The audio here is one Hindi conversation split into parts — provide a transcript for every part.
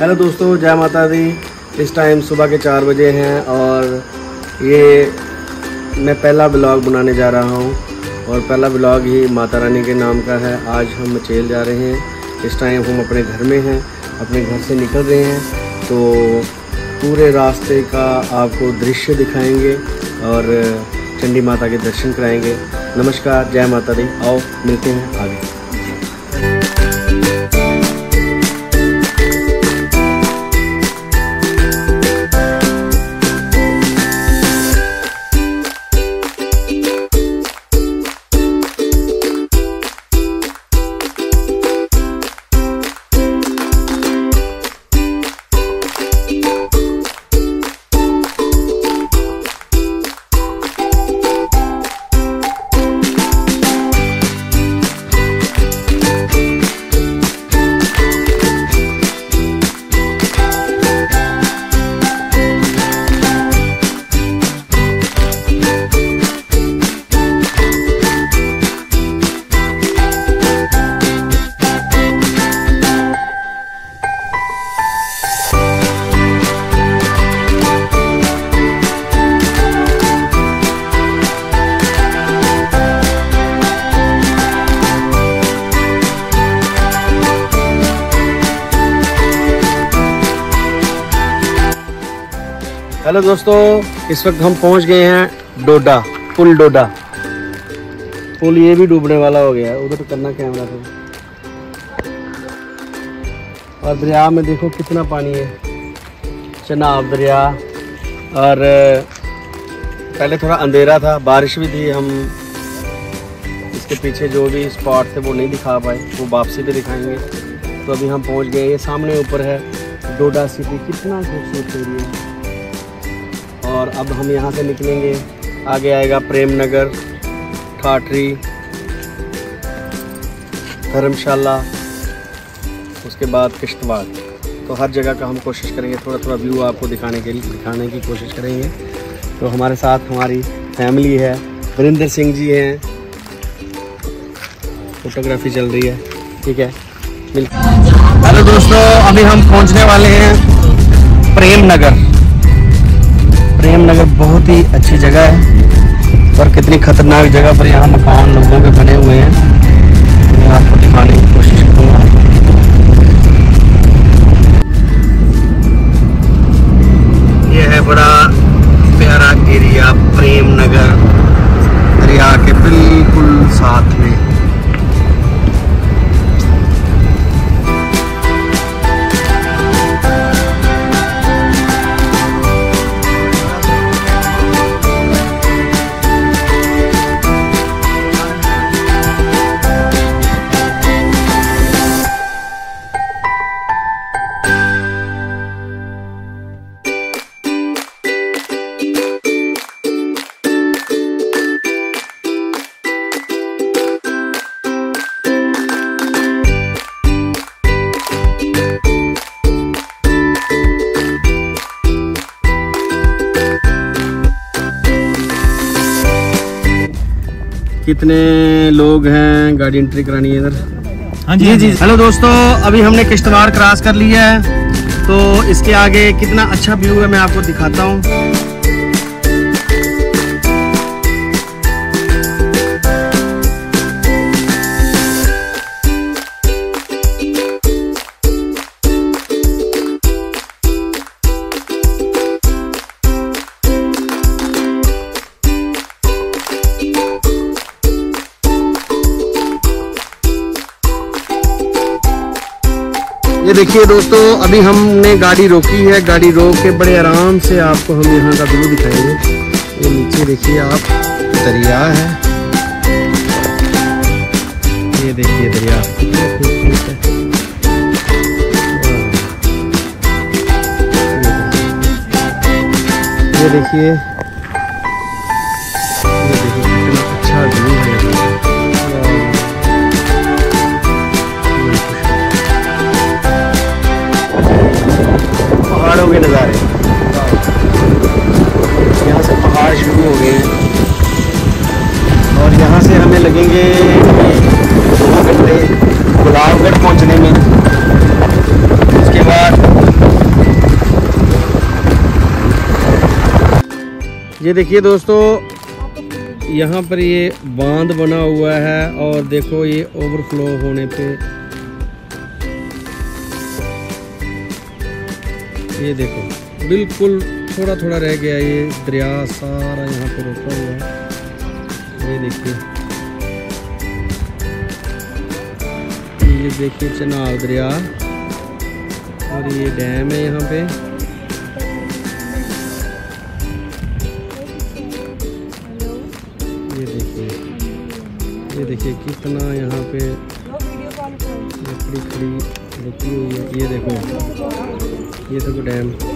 हेलो दोस्तों, जय माता दी। इस टाइम सुबह के चार बजे हैं और ये मैं पहला ब्लॉग बनाने जा रहा हूँ और पहला ब्लॉग ही माता रानी के नाम का है। आज हम मचेल जा रहे हैं। इस टाइम हम अपने घर में हैं, अपने घर से निकल रहे हैं। तो पूरे रास्ते का आपको दृश्य दिखाएँगे और चंडी माता के दर्शन कराएँगे। नमस्कार, जय माता दी। आओ, मिलते हैं आगे। हेलो दोस्तों, इस वक्त हम पहुँच गए हैं डोडा, पुल डोडा। पुल ये भी डूबने वाला हो गया है उधर करना कैमरा तो और दरिया में देखो कितना पानी है। चनाब दरिया, और पहले थोड़ा अंधेरा था, बारिश भी थी, हम इसके पीछे जो भी स्पॉट थे, वो नहीं दिखा पाए, वो वापसी पे दिखाएँगे। तो अभी हम पहुँच गए, ये सामने ऊपर है डोडा सिटी, कितना खूबसूरत एरिया है। और अब हम यहाँ से निकलेंगे। आगे आएगा प्रेम नगर ठाठरी धर्मशाला, उसके बाद किश्तवाड़। तो हर जगह का हम कोशिश करेंगे थोड़ा थोड़ा व्यू आपको दिखाने के लिए, दिखाने की कोशिश करेंगे। तो हमारे साथ हमारी फैमिली है, वरिंदर सिंह जी हैं। फोटोग्राफी चल रही है, ठीक है? हेलो दोस्तों, अभी हम पहुँचने वाले हैं प्रेम नगर प्रेम नगर बहुत ही अच्छी जगह है और कितनी खतरनाक जगह पर यहाँ मकान लोगों के बने हुए हैं। मैं आपको दिखाने की कोशिश करूँगा। यह है बड़ा प्यारा एरिया, प्रेम नगर। दरिया के बिल्कुल साथ। कितने लोग हैं? गाड़ी एंट्री करानी है इधर। हाँ जी जी जी। हेलो दोस्तों अभी हमने किश्तवाड़ क्रॉस कर लिया है। तो इसके आगे कितना अच्छा व्यू है मैं आपको दिखाता हूँ। देखिए दोस्तों, अभी हमने गाड़ी रोकी है। गाड़ी रोक के बड़े आराम से आपको हम यहाँ का व्यू दिखाएँगे। ये नीचे देखिए आप, दरिया है। ये देखिए दरिया। ये देखिए। के नज़ारे। यहाँ से पहाड़ शुरू हो गए। हैं और यहाँ से हमें लगेंगे दो घंटे गुलाबगढ़ पहुँचने में। उसके बाद ये देखिए दोस्तों, यहाँ पर ये बाँध बना हुआ है और देखो ये ओवरफ्लो होने पे ये देखो, बिल्कुल थोड़ा थोड़ा रह गया ये दरिया, सारा यहाँ पर रोका हुआ है। ये देखिए। ये देखिए चनाब दरिया, और ये डैम है यहाँ पे। ये देखिए ये देखिए कितना यहाँ पे लकड़ी खड़ी रुकी हुई है। ये देखो। ये देखो डैम।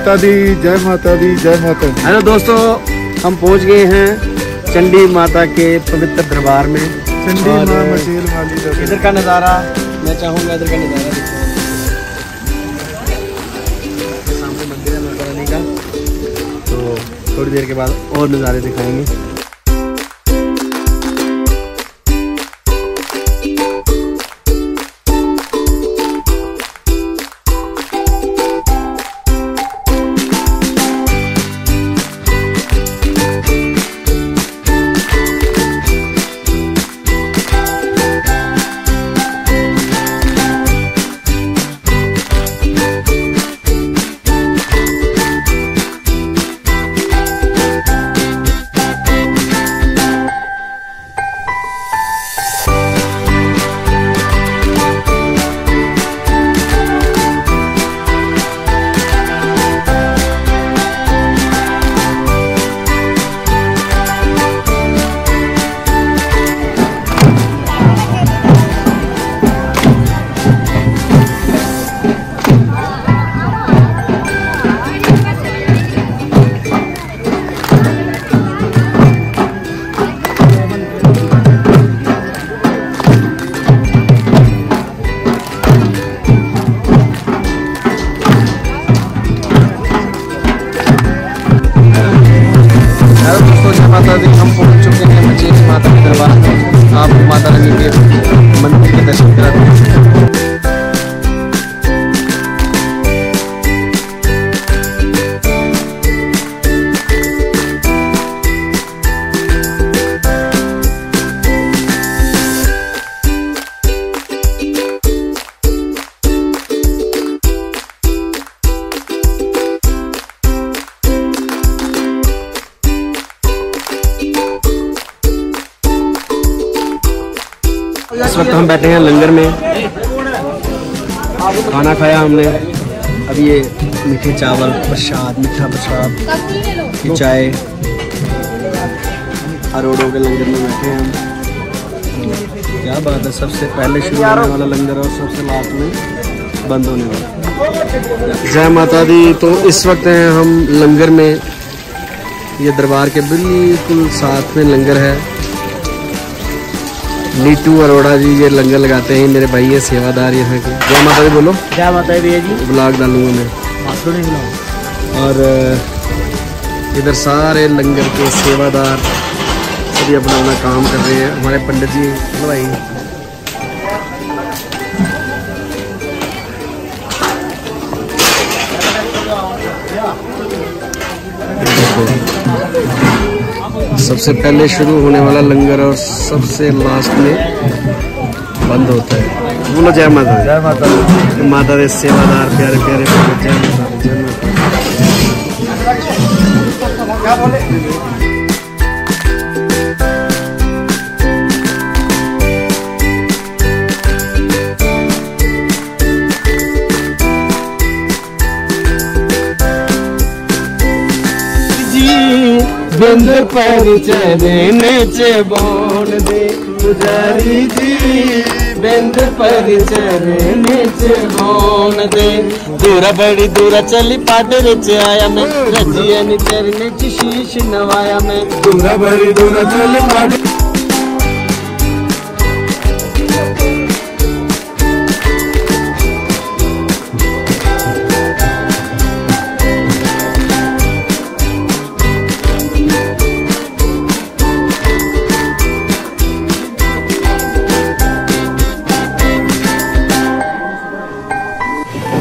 माता दी जय माता दी जय माता दी। हेलो दोस्तों हम पहुँच गए हैं चंडी माता के पवित्र दरबार में। चंडी माता माँ मचेल वाली इधर का नज़ारा मैं चाहूँगा इधर का नज़ारा सामने मंदिर है माता रानी का। तो थोड़ी देर के बाद और नज़ारे दिखाएँगे। हैं लंगर में। खाना खाया हमने। अब ये मीठे चावल, प्रसाद, मीठा प्रसाद, ये चाय। अरोड़ों के लंगर में बैठे हैं हम। क्या बात है, सबसे पहले शुरू होने वाला लंगर और सबसे लास्ट में बंद होने वाला। जय माता दी तो इस वक्त हैं हम लंगर में। ये दरबार के बिल्कुल साथ में लंगर है। नीतू अरोड़ा जी ये लंगर लगाते हैं मेरे भाई है सेवादार यहाँ के जय माता दी बोलो। जय माता दी भैया जी। ब्लॉग डालूँगा मैं। और इधर सारे लंगर के सेवादार सभी अपना अपना काम कर रहे हैं। हमारे पंडित जी भाई। सबसे पहले शुरू होने वाला लंगर और सबसे लास्ट में बंद होता है। बोलो जय माता जय माता माता के सेवादार प्यारे प्यारे जय माता बिंद देने चे बोन दे। पुजारी जी, बिंद देने चे बोन दे। दूरा बड़ी दूरा चली पाटे च आया मैं। रजिया नी चरण च शीश नवाया मैं। दूरा बड़ी दूरा चली माड़ी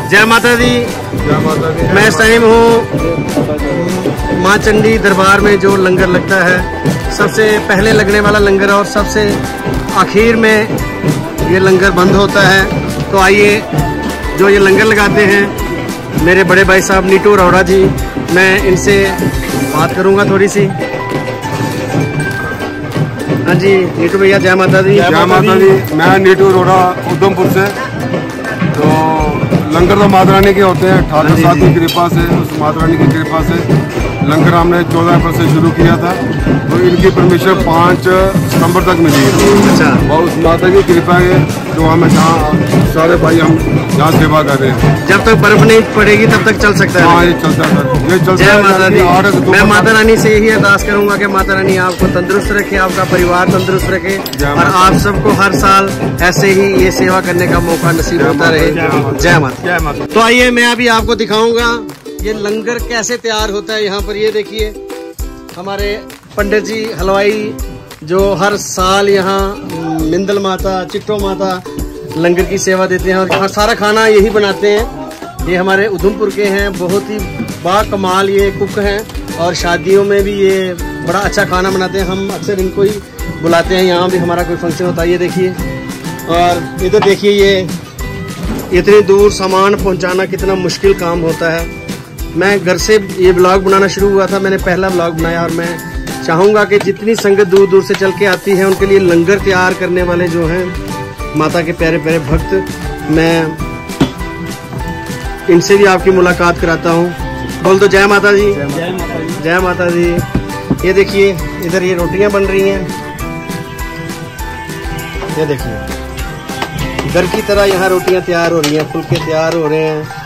जय माता दी। जय माता दी मैं इस टाइम हूँ। माँ चंडी दरबार में जो लंगर लगता है, सबसे पहले लगने वाला लंगर और सबसे आखिर में ये लंगर बंद होता है। तो आइए, जो ये लंगर लगाते हैं, मेरे बड़े भाई साहब नीटू अरोड़ा जी, मैं इनसे बात करूँगा थोड़ी सी। हाँ जी, नीटू भैया, जय माता दी। जय माता दी। मैं नीटू अरोड़ा उधमपुर से। तो लंगर तो माता रानी के होते हैं ठाकुर जी, साहब की कृपा से उस माता रानी की कृपा से। लंगर हमने चौदह अप्रैल से शुरू किया था तो इनकी परमिशन पाँच सितंबर तक मिली है। अच्छा। और उस माता की कृपा है जो हमें जहाँ सारे भाई हम यहाँ सेवा कर रहे हैं। जब तक बर्फ़ नहीं पड़ेगी तब तक चल सकता है। हाँ ये चलता है। ये चलता जय है। माता मैं माता रानी से यही अरदास करूँगा कि माता रानी आपको तंदुरुस्त रखे आपका परिवार तंदुरुस्त रखे और आप सबको हर साल ऐसे ही ये सेवा करने का मौका नसीब होता रहे। जय माता जय माता तो आइए मैं अभी आपको दिखाऊँगा ये लंगर कैसे तैयार होता है यहाँ पर? ये देखिए, हमारे पंडित जी हलवाई जो हर साल यहाँ मिंदल माता चिट्टो माता लंगर की सेवा देते हैं और यहाँ सारा खाना यही बनाते हैं। ये हमारे उधमपुर के हैं, बहुत ही बाकमाल ये कुक हैं और शादियों में भी ये बड़ा अच्छा खाना बनाते हैं। हम अक्सर इनको ही बुलाते हैं, यहाँ भी हमारा कोई फ़ंक्शन होता है, ये देखिए। और इधर देखिए ये, इतनी दूर सामान पहुंचाना कितना मुश्किल काम होता है। मैं घर से ये ब्लॉग बनाना शुरू हुआ था मैंने पहला ब्लॉग बनाया और मैं चाहूँगा कि जितनी संगत दूर दूर से चल के आती है उनके लिए लंगर तैयार करने वाले जो हैं माता के प्यारे प्यारे भक्त मैं इनसे भी आपकी मुलाकात कराता हूँ। बोल दो जय माता जी जय माता दी। जय माता दी। ये देखिए इधर ये रोटियाँ बन रही हैं। ये देखिए। घर की तरह यहाँ रोटियाँ तैयार हो रही हैं फुलके तैयार हो रहे हैं।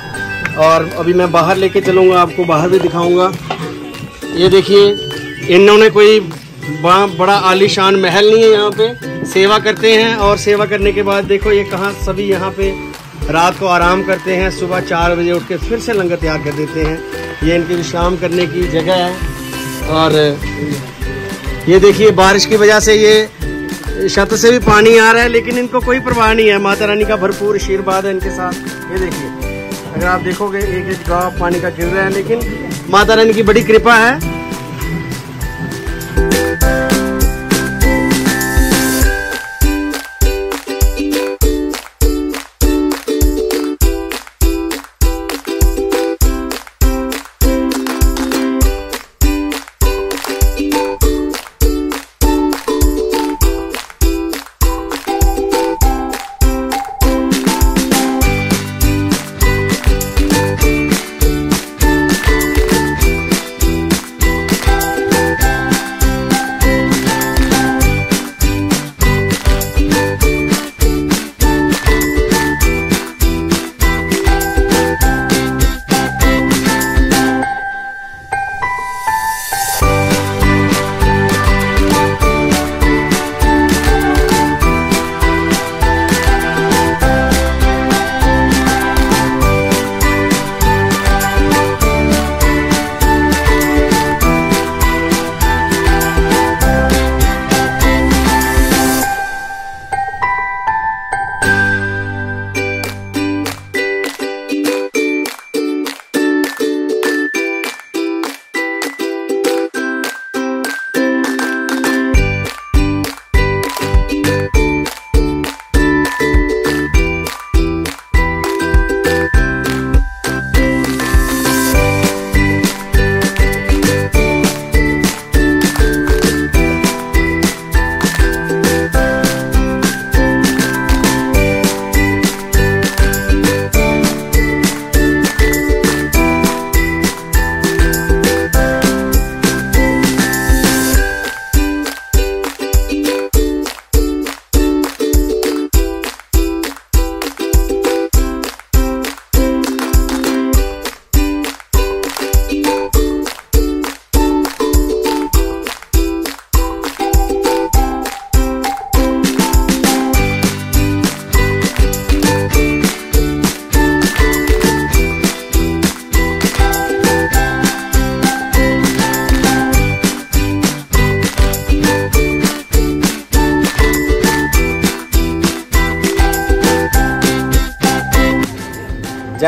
और अभी मैं बाहर लेके चलूँगा, आपको बाहर भी दिखाऊँगा। ये देखिए, इन्होंने कोई बड़ा आलीशान महल नहीं है यहाँ पे। सेवा करते हैं और सेवा करने के बाद देखो ये कहाँ सभी यहाँ पे रात को आराम करते हैं, सुबह चार बजे उठ के फिर से लंगर तैयार कर देते हैं। ये इनके विश्राम करने की जगह है। और ये देखिए, बारिश की वजह से ये छत से भी पानी आ रहा है, लेकिन इनको कोई परवाह नहीं है। माता रानी का भरपूर आशीर्वाद है इनके साथ। ये देखिए। अगर आप देखोगे एक एक गाँव पानी का गिर रहा है, लेकिन माता रानी की बड़ी कृपा है।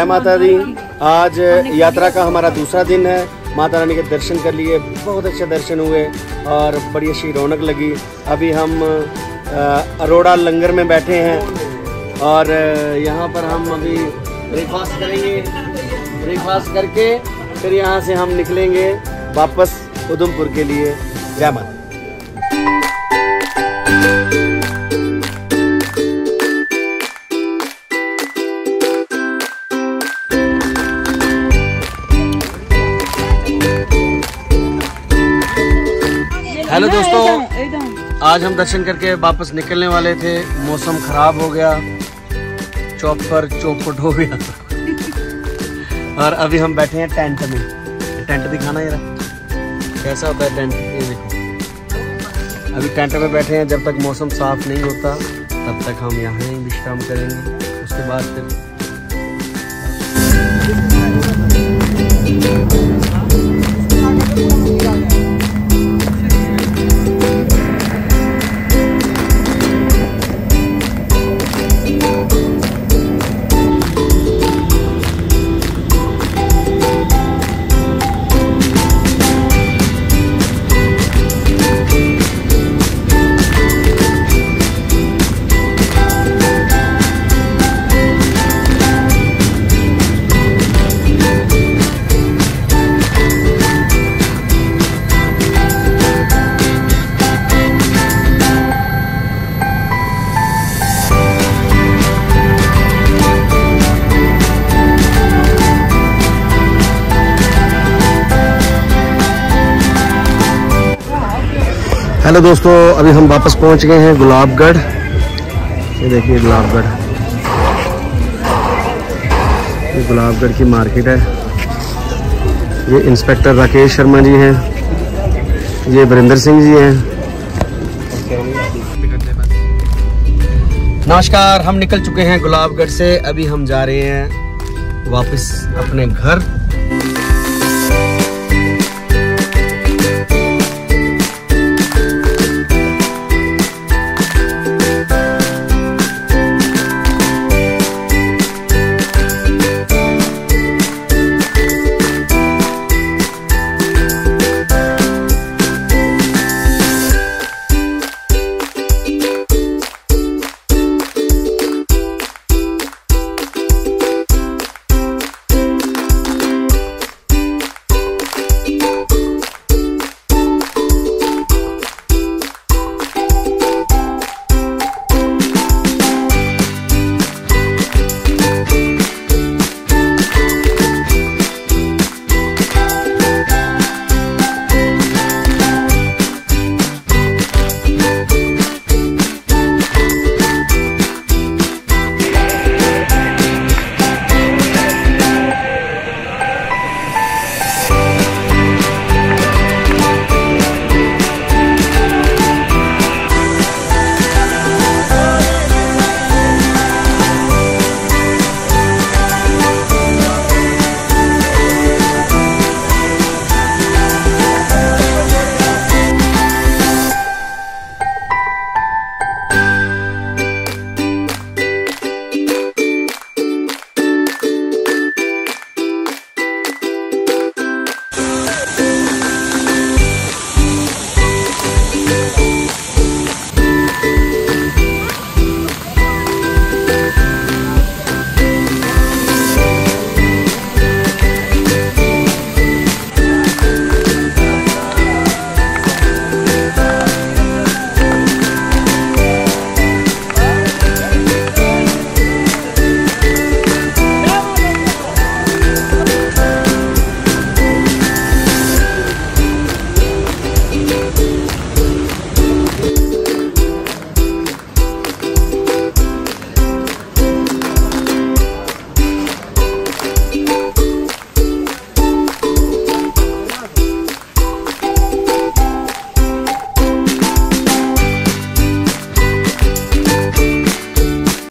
माता दी। आज यात्रा का हमारा दूसरा दिन है। माता रानी के दर्शन कर लिए। बहुत अच्छे दर्शन हुए और बड़ी अच्छी रौनक लगी। अभी हम अरोड़ा लंगर में बैठे हैं और यहाँ पर हम अभी ब्रेकफास्ट करेंगे। ब्रेकफास्ट करके फिर यहाँ से हम निकलेंगे वापस उधमपुर के लिए। जय माता आज हम दर्शन करके वापस निकलने वाले थे। मौसम खराब हो गया। चौपर चौपट हो गया। और अभी हम बैठे हैं टेंट में। टेंट दिखाना जरा। कैसा होता है टेंट? ये देखो। अभी टेंट में बैठे हैं। जब तक मौसम साफ़ नहीं होता, तब तक हम यहाँ ही विश्राम करेंगे। उसके बाद फिर हेलो दोस्तों, अभी हम वापस पहुँच गए हैं गुलाबगढ़। ये देखिए गुलाबगढ़। ये गुलाबगढ़ की मार्केट है। ये इंस्पेक्टर राकेश शर्मा जी हैं। ये वरिंदर सिंह जी हैं। नमस्कार, हम निकल चुके हैं गुलाबगढ़ से। अभी हम जा रहे हैं वापस अपने घर।